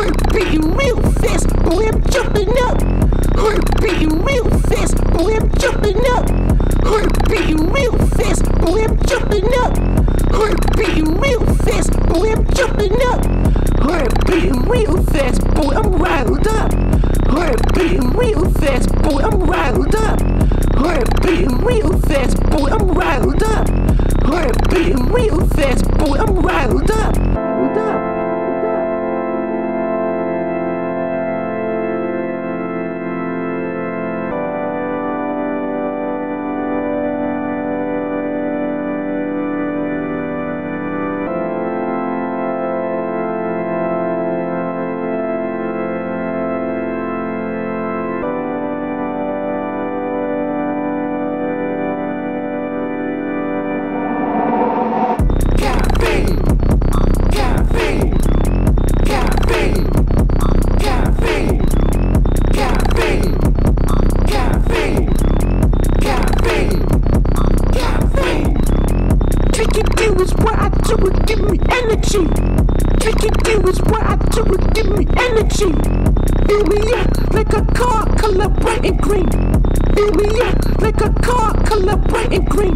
Heart beating real fast, boy, I'm jumping up. Heart beating real fast, boy, I'm jumping up. Heart beating real fast, boy, I'm jumping up. Heart beating real fast, boy, I'm jumping up. Heart beating real fast, boy, I'm riled up. Heart beating real fast, boy, I'm riled up. Heart beating real fast, boy, I'm riled up. Heart beating real fast, boy, I'm do it, give me energy. It, do is what I do it, give me energy. Fill me up like a car, color bright and green. Fill me up like a car, color bright and green.